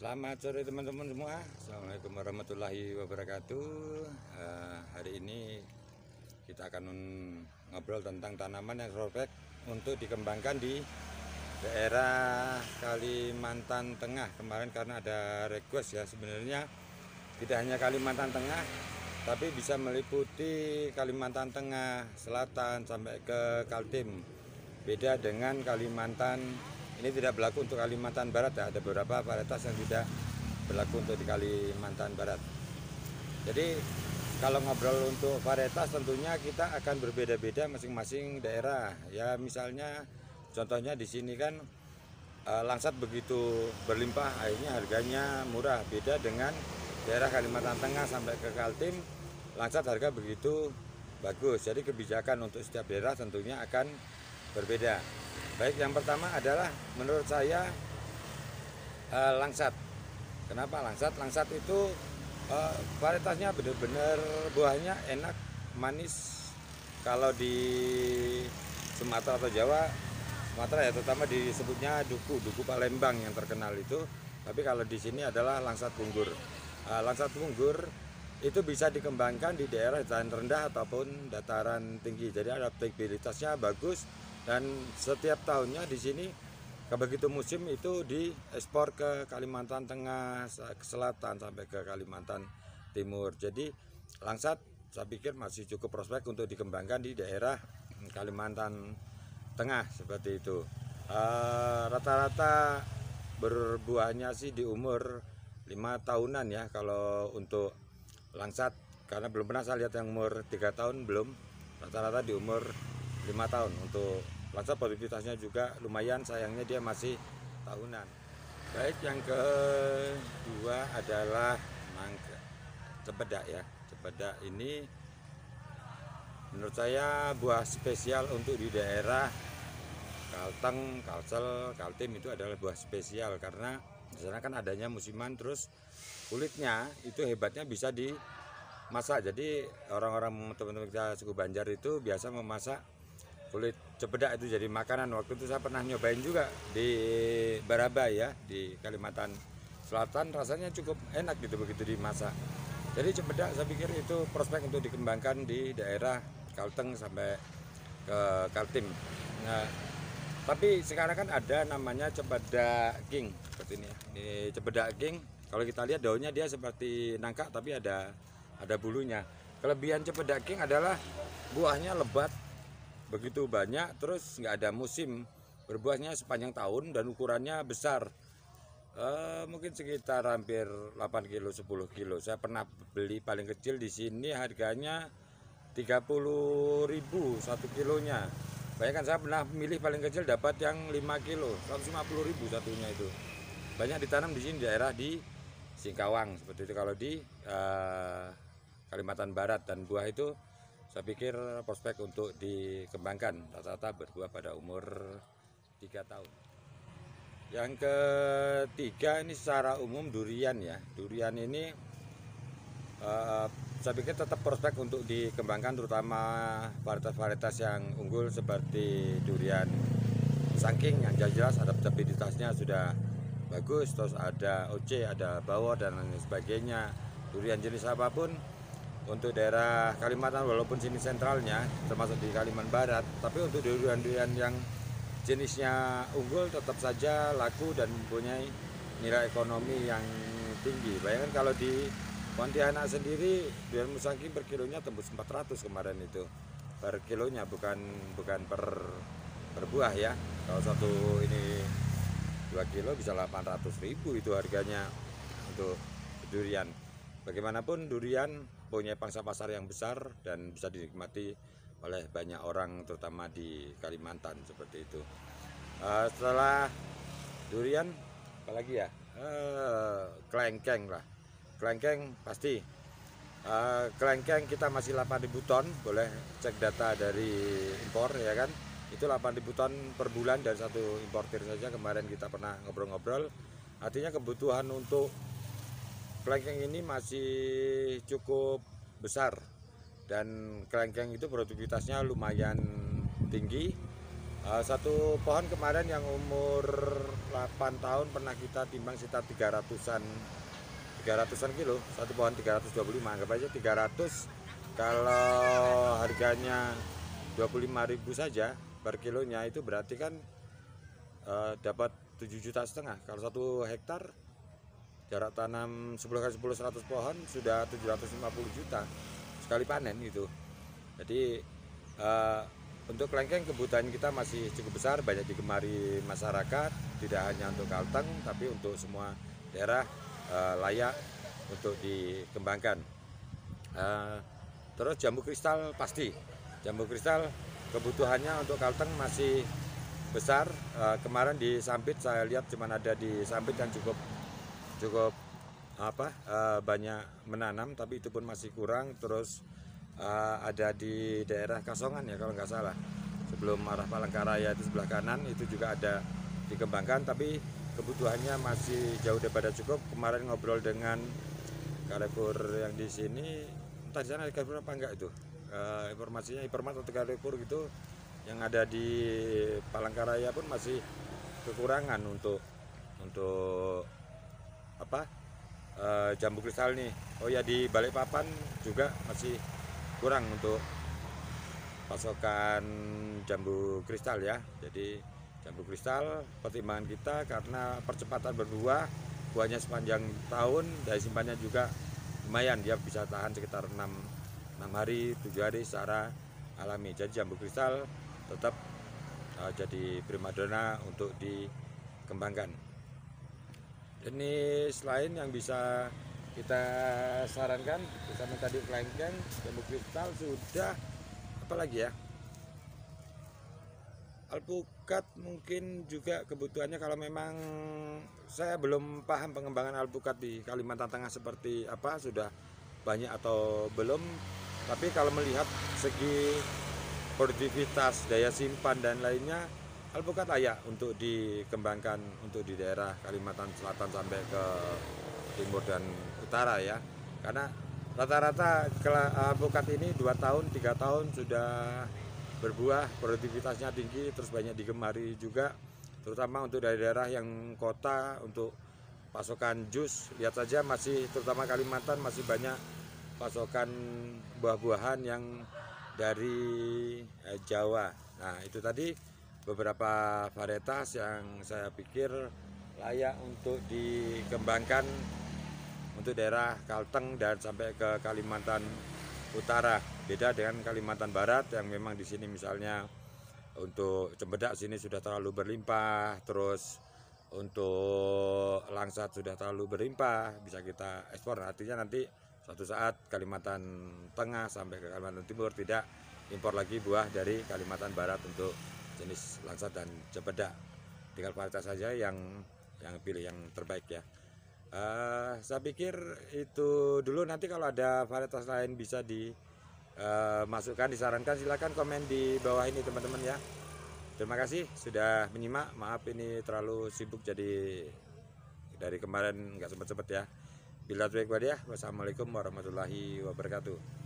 Selamat sore teman-teman semua. Assalamualaikum warahmatullahi wabarakatuh. Eh, hari ini kita akan ngobrol tentang tanaman yang robek untuk dikembangkan di daerah Kalimantan Tengah. Kemarin karena ada request ya sebenarnya tidak hanya Kalimantan Tengah tapi bisa meliputi Kalimantan Tengah, Selatan sampai ke Kaltim. Beda dengan Kalimantan ini tidak berlaku untuk Kalimantan Barat ya, ada beberapa varietas yang tidak berlaku untuk di Kalimantan Barat. Jadi kalau ngobrol untuk varietas tentunya kita akan berbeda-beda masing-masing daerah. Ya misalnya contohnya di sini kan eh, langsat begitu berlimpah akhirnya harganya murah beda dengan daerah Kalimantan Tengah sampai ke Kaltim langsat harga begitu bagus. Jadi kebijakan untuk setiap daerah tentunya akan berbeda. Baik, yang pertama adalah menurut saya eh, langsat. Kenapa langsat? Langsat itu eh, varietasnya benar-benar buahnya enak, manis. Kalau di Sumatera atau Jawa, Sumatera ya terutama disebutnya duku, duku Palembang yang terkenal itu. Tapi kalau di sini adalah langsat punggur. Eh, langsat punggur itu bisa dikembangkan di daerah dataran rendah ataupun dataran tinggi. Jadi adaptabilitasnya bagus dan setiap tahunnya di sini begitu musim itu diekspor ke Kalimantan Tengah, ke Selatan sampai ke Kalimantan Timur. Jadi langsat saya pikir masih cukup prospek untuk dikembangkan di daerah Kalimantan Tengah seperti itu. Eh, Rata-rata berbuahnya sih di umur lima tahunan ya kalau untuk langsat karena belum pernah saya lihat yang umur tiga tahun belum rata-rata di umur lima tahun. Untuk langsat produktivitasnya juga lumayan sayangnya dia masih tahunan. Baik yang kedua adalah mangga. Cepedak ya cepedak ini menurut saya buah spesial untuk di daerah Kalteng, Kalsel, Kaltim itu adalah buah spesial karena di sana kan adanya musiman terus kulitnya itu hebatnya bisa dimasak. Jadi orang-orang teman-teman kita suku Banjar itu biasa memasak kulit cepedak itu jadi makanan. Waktu itu saya pernah nyobain juga di Barabai ya di Kalimantan Selatan. Rasanya cukup enak gitu begitu dimasak. Jadi cepedak saya pikir itu prospek untuk dikembangkan di daerah Kalteng sampai ke Kaltim. Nah tapi sekarang kan ada namanya cepedak king. Seperti ini ya. Ini cepedak king. Kalau kita lihat daunnya dia seperti nangka tapi ada ada bulunya. Kelebihan cepedak king adalah buahnya lebat begitu banyak terus nggak ada musim berbuahnya sepanjang tahun dan ukurannya besar. Eh, mungkin sekitar hampir 8 kilo 10 kilo. Saya pernah beli paling kecil di sini harganya 30.000 satu kilonya. Bayangkan saya pernah milih paling kecil dapat yang 5 kilo 150.000 satunya itu. Banyak ditanam di sini daerah di Singkawang seperti itu. Kalau di eh, Kalimantan Barat dan buah itu saya pikir prospek untuk dikembangkan rata-rata berbuah pada umur 3 tahun. Yang ketiga ini secara umum durian ya. Durian ini eh, saya pikir tetap prospek untuk dikembangkan terutama varietas-varietas yang unggul seperti durian sangking yang jelas adaptabilitasnya sudah bagus terus ada OC ada bawor dan lain sebagainya. Durian jenis apa pun untuk daerah Kalimantan walaupun sini sentralnya termasuk di Kalimantan Barat tapi untuk durian-durian yang jenisnya unggul tetap saja laku dan mempunyai nilai ekonomi yang tinggi. Bayangkan kalau di Pontianak sendiri durian musangking per kilonya tembus 400 kemarin itu. Per kilonya bukan bukan per per buah ya. Kalau satu ini 2 kilo bisa 800 ribu itu harganya untuk durian bagaimanapun durian punya pangsa pasar yang besar dan bisa dinikmati oleh banyak orang terutama di Kalimantan seperti itu. Eh, setelah durian apalagi ya? Eh, kelengkeng lah. Kelengkeng pasti. Eh, kelengkeng kita masih 8.000 ton boleh cek data dari impor ya kan? Itu 8.000 ton per bulan dari satu importir saja. Kemarin kita pernah ngobrol-ngobrol. Artinya kebutuhan untuk kelengkeng ini masih cukup besar. Dan kelengkeng itu produktivitasnya lumayan tinggi. Eh, satu pohon kemarin yang umur 8 tahun pernah kita timbang sekitar 300-an 300-an kilo. Satu pohon 325 anggap aja 300 kalau harganya 25.000 saja per kilonya itu berarti kan eh, dapat 7 juta setengah. Kalau satu hektar jarak tanam 10 kali 10 100 pohon sudah 750 juta sekali panen gitu. Jadi eh, untuk kelengkeng kebutuhan kita masih cukup besar banyak digemari masyarakat tidak hanya untuk Kalteng tapi untuk semua daerah eh, layak untuk dikembangkan. Eh, terus jambu kristal pasti. Jambu kristal kebutuhannya untuk Kalteng masih besar. Eh, kemarin di Sampit saya lihat cuma ada di Sampit yang cukup cukup apa eh, banyak menanam tapi itu pun masih kurang. Terus eh, ada di daerah Kasongan ya kalau nggak salah. Sebelum arah Palangkaraya itu sebelah kanan itu juga ada dikembangkan tapi kebutuhannya masih jauh daripada cukup. Kemarin ngobrol dengan Carrefour yang di sini entah di sana ada Carrefour apa enggak itu. Eh, informasinya Hypermart atau Carrefour gitu yang ada di Palangkaraya pun masih kekurangan untuk untuk apa eh, jambu kristal nih. Oh ya di Balikpapan juga masih kurang untuk pasokan jambu kristal ya. Jadi jambu kristal pertimbangan kita karena percepatan berbuah buahnya sepanjang tahun daya simpannya juga lumayan. Dia bisa tahan sekitar 6, 6 hari 7 hari secara alami. Jadi jambu kristal tetap eh, jadi primadona untuk dikembangkan jenis lain yang bisa kita sarankan bersama tadi kelengkeng jambu kristal sudah apa lagi ya? Alpukat mungkin juga kebutuhannya kalau memang saya belum paham pengembangan alpukat di Kalimantan Tengah seperti apa sudah banyak atau belum. Tapi kalau melihat segi produktivitas daya simpan dan lainnya alpukat layak untuk dikembangkan untuk di daerah Kalimantan Selatan sampai ke timur dan utara ya. Karena rata-rata alpukat ini dua tahun tiga tahun sudah berbuah produktivitasnya tinggi terus banyak digemari juga. Terutama untuk daerah-daerah yang kota untuk pasokan jus lihat saja masih terutama Kalimantan masih banyak pasokan buah-buahan yang dari eh, Jawa. Nah itu tadi beberapa varietas yang saya pikir layak untuk dikembangkan untuk daerah Kalteng dan sampai ke Kalimantan Utara. Beda dengan Kalimantan Barat yang memang di sini misalnya untuk cempedak sini sudah terlalu berlimpah, terus untuk langsat sudah terlalu berlimpah, bisa kita ekspor. Artinya nanti suatu saat Kalimantan Tengah sampai ke Kalimantan Timur tidak impor lagi buah dari Kalimantan Barat untuk jenis langsat dan cempedak. Tinggal varietas saja yang yang pilih yang terbaik ya. Eh, saya pikir itu dulu. Nanti kalau ada varietas lain bisa dimasukkan disarankan. Silakan komen di bawah ini teman-teman ya. Terima kasih sudah menyimak. Maaf ini terlalu sibuk jadi dari kemarin nggak sempat-sempat ya. Bila baik ya. Wassalamualaikum warahmatullahi wabarakatuh